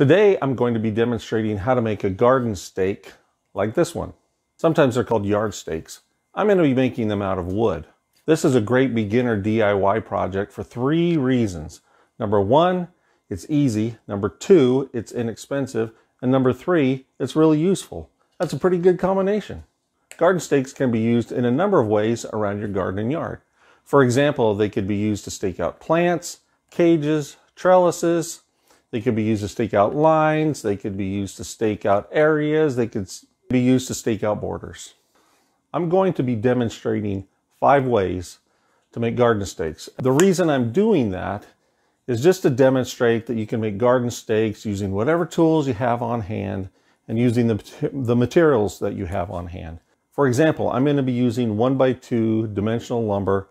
Today I'm going to be demonstrating how to make a garden stake like this one. Sometimes they're called yard stakes. I'm going to be making them out of wood. This is a great beginner DIY project for three reasons. Number one, it's easy. Number two, it's inexpensive. And number three, it's really useful. That's a pretty good combination. Garden stakes can be used in a number of ways around your garden and yard. For example, they could be used to stake out plants, cages, trellises. They could be used to stake out lines. They could be used to stake out areas. They could be used to stake out borders. I'm going to be demonstrating five ways to make garden stakes. The reason I'm doing that is just to demonstrate that you can make garden stakes using whatever tools you have on hand and using the, the materials that you have on hand. For example, I'm going to be using one by two dimensional lumber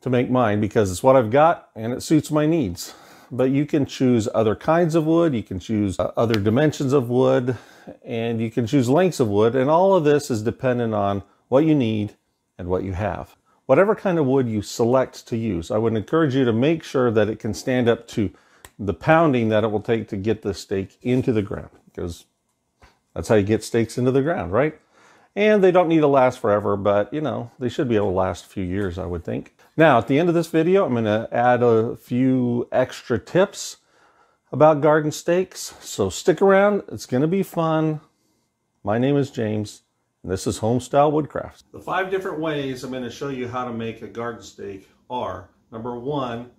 to make mine because it's what I've got and it suits my needs. But you can choose other kinds of wood, you can choose uh, other dimensions of wood, and you can choose lengths of wood, and all of this is dependent on what you need and what you have. Whatever kind of wood you select to use, I would encourage you to make sure that it can stand up to the pounding that it will take to get the stake into the ground, because that's how you get stakes into the ground, right? And they don't need to last forever, but you know, they should be able to last a few years, I would think. Now, at the end of this video, I'm going to add a few extra tips about garden stakes. So stick around. It's going to be fun. My name is James, and this is Homestyle Woodcraft. The five different ways I'm going to show you how to make a garden stake are, number one,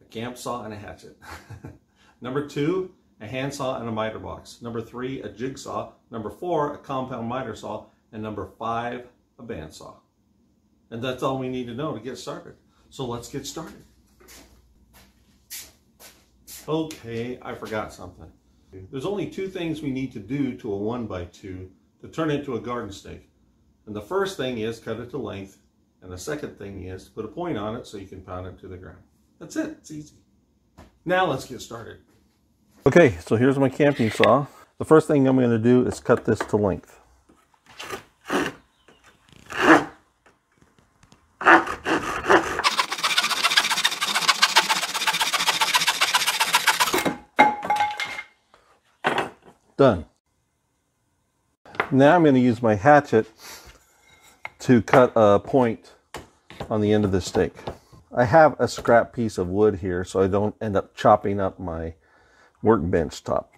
a camp saw and a hatchet. number two, a handsaw and a miter box. Number three, a jigsaw. Number four, a compound miter saw. And number five, a bandsaw. And that's all we need to know to get started. So let's get started. Okay, I forgot something. There's only two things we need to do to a one by two to turn it into a garden stake. And the first thing is cut it to length. And the second thing is put a point on it so you can pound it to the ground. That's it, it's easy. Now let's get started. Okay, so here's my camping saw. The first thing I'm gonna do is cut this to length. Done. Now I'm going to use my hatchet to cut a point on the end of the stake. I have a scrap piece of wood here so I don't end up chopping up my workbench top.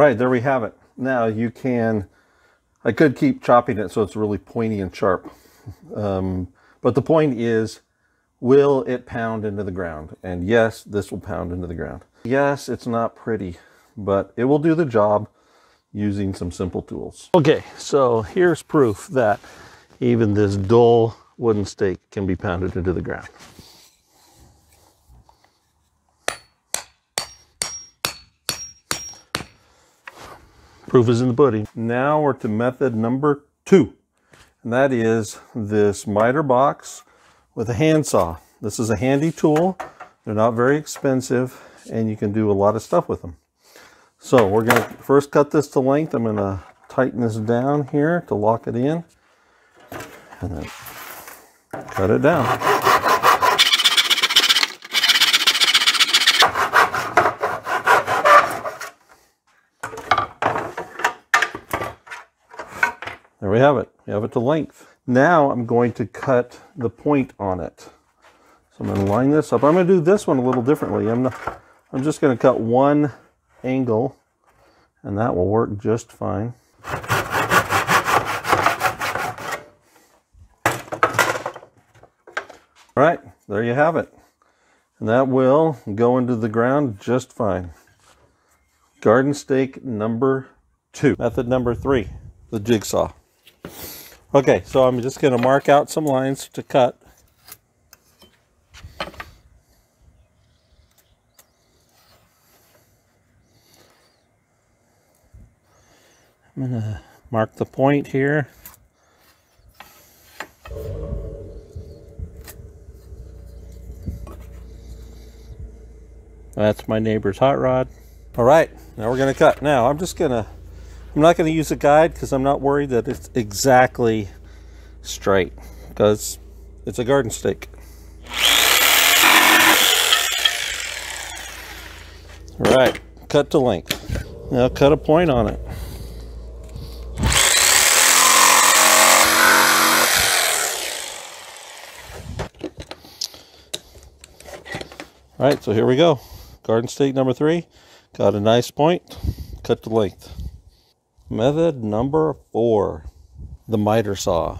All right, there we have it. Now you can, I could keep chopping it so it's really pointy and sharp. Um, but the point is, will it pound into the ground? And yes, this will pound into the ground. Yes, it's not pretty, but it will do the job using some simple tools. Okay, so here's proof that even this dull wooden stake can be pounded into the ground. Proof is in the pudding. Now we're to method number two, and that is this miter box with a handsaw. This is a handy tool. They're not very expensive, and you can do a lot of stuff with them. So we're going to first cut this to length. I'm going to tighten this down here to lock it in, and then cut it down. There we have it. We have it to length. Now I'm going to cut the point on it. So I'm going to line this up. I'm going to do this one a little differently. I'm, not, I'm just going to cut one angle and that will work just fine. All right, there you have it. And that will go into the ground just fine. Garden stake number two. Method number three, the jigsaw. Okay, so I'm just going to mark out some lines to cut. I'm going to mark the point here. That's my neighbor's hot rod. All right, now we're going to cut. Now I'm just going to I'm not gonna use a guide because I'm not worried that it's exactly straight because it's a garden stake. All right, cut to length. Now cut a point on it. All right, so here we go. Garden stake number three. Got a nice point, cut to length. Method number four, the miter saw.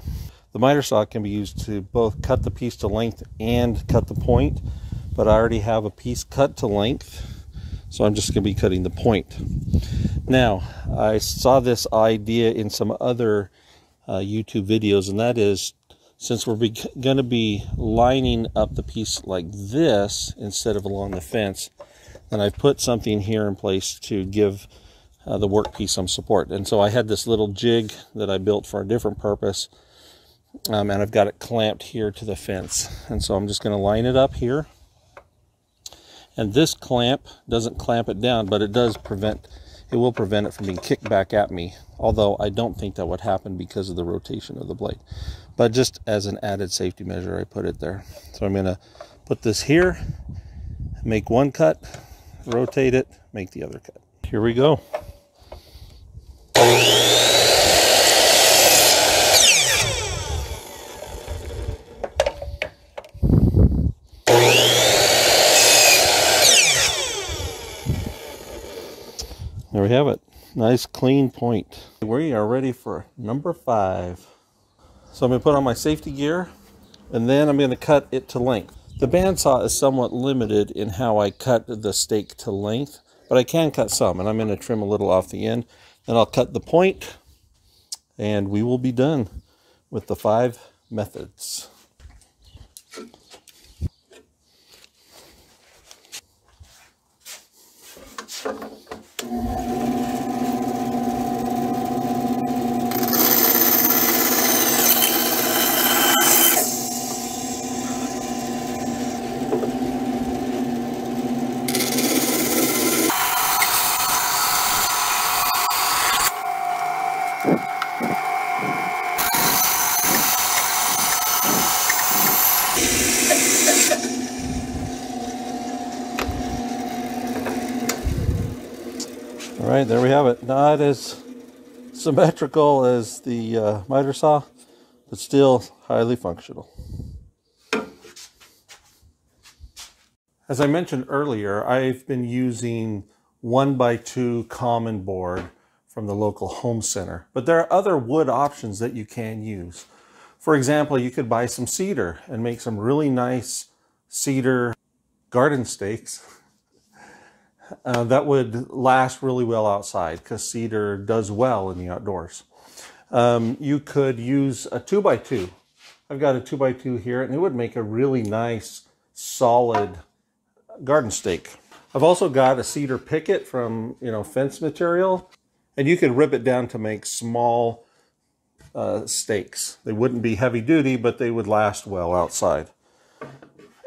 The miter saw can be used to both cut the piece to length and cut the point, but I already have a piece cut to length, so I'm just gonna be cutting the point. Now, I saw this idea in some other uh, YouTube videos, and that is since we're going to be lining up the piece like this instead of along the fence, then I've put something here in place to give uh, the workpiece some support. And so I had this little jig that I built for a different purpose, um, and I've got it clamped here to the fence. And so I'm just going to line it up here. And this clamp doesn't clamp it down, but it does prevent, it will prevent it from being kicked back at me. Although I don't think that would happen because of the rotation of the blade but just as an added safety measure I put it there so I'm gonna put this here make one cut rotate it make the other cut here we go There we have it. Nice clean point. We are ready for number five. So I'm going to put on my safety gear and then I'm going to cut it to length. The bandsaw is somewhat limited in how I cut the stake to length, but I can cut some and I'm going to trim a little off the end. Then I'll cut the point and we will be done with the five methods. Right, there we have it. Not as symmetrical as the uh, miter saw, but still highly functional. As I mentioned earlier, I've been using one by two common board from the local home center, but there are other wood options that you can use. For example, you could buy some cedar and make some really nice cedar garden stakes uh, that would last really well outside because cedar does well in the outdoors. Um, you could use a two by two. I've got a two by two here and it would make a really nice solid garden stake. I've also got a cedar picket from, you know, fence material and you could rip it down to make small uh, stakes. They wouldn't be heavy duty, but they would last well outside.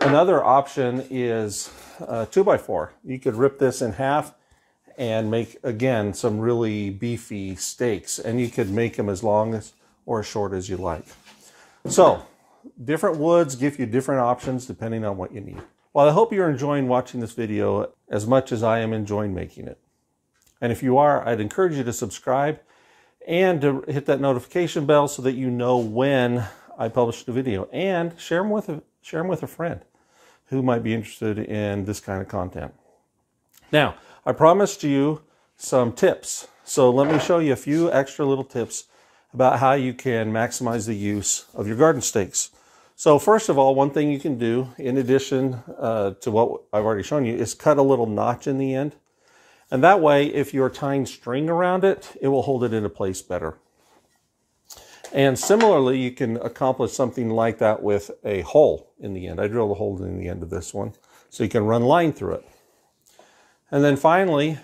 Another option is uh, 2x4. You could rip this in half and make, again, some really beefy stakes. And you could make them as long as or as short as you like. So, different woods give you different options depending on what you need. Well, I hope you're enjoying watching this video as much as I am enjoying making it. And if you are, I'd encourage you to subscribe and to hit that notification bell so that you know when I publish the video and share them with a, share them with a friend who might be interested in this kind of content. Now, I promised you some tips. So let me show you a few extra little tips about how you can maximize the use of your garden stakes. So first of all, one thing you can do, in addition uh, to what I've already shown you, is cut a little notch in the end. And that way, if you're tying string around it, it will hold it into place better. And similarly, you can accomplish something like that with a hole in the end. I drilled a hole in the end of this one, so you can run line through it. And then finally,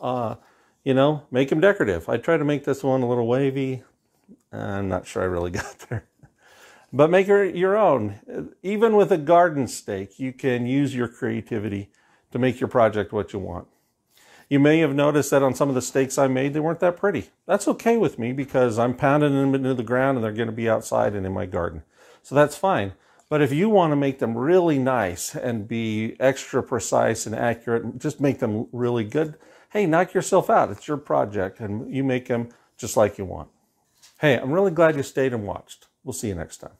uh, you know, make them decorative. I tried to make this one a little wavy. I'm not sure I really got there. But make it your own. Even with a garden stake, you can use your creativity to make your project what you want. You may have noticed that on some of the stakes I made, they weren't that pretty. That's okay with me because I'm pounding them into the ground and they're going to be outside and in my garden. So that's fine. But if you want to make them really nice and be extra precise and accurate, just make them really good, hey, knock yourself out. It's your project and you make them just like you want. Hey, I'm really glad you stayed and watched. We'll see you next time.